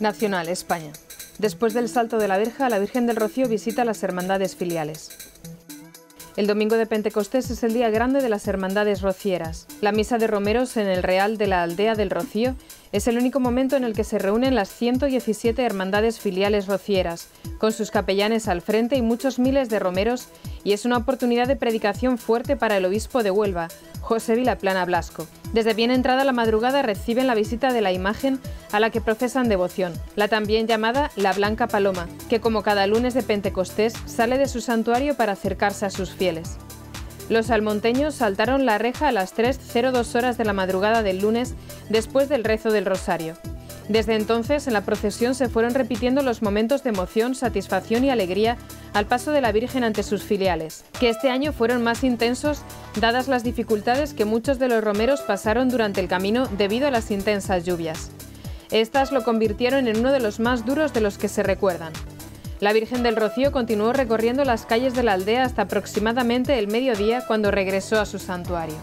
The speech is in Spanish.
Nacional, España. Después del salto de la verja, la Virgen del Rocío visita las hermandades filiales. El domingo de Pentecostés es el día grande de las hermandades rocieras. La misa de romeros en el Real de la Aldea del Rocío es el único momento en el que se reúnen las 117 hermandades filiales rocieras, con sus capellanes al frente y muchos miles de romeros, y es una oportunidad de predicación fuerte para el obispo de Huelva, José Vilaplana Blasco. Desde bien entrada la madrugada reciben la visita de la imagen a la que profesan devoción, la también llamada la Blanca Paloma, que como cada lunes de Pentecostés sale de su santuario para acercarse a sus fieles. Los almonteños saltaron la reja a las 3.02 horas de la madrugada del lunes después del rezo del rosario. Desde entonces, en la procesión se fueron repitiendo los momentos de emoción, satisfacción y alegría al paso de la Virgen ante sus filiales, que este año fueron más intensos dadas las dificultades que muchos de los romeros pasaron durante el camino debido a las intensas lluvias. Estas lo convirtieron en uno de los más duros de los que se recuerdan. La Virgen del Rocío continuó recorriendo las calles de la aldea hasta aproximadamente el mediodía cuando regresó a su santuario.